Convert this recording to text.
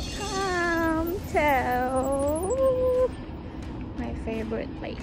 Welcome to my favorite place.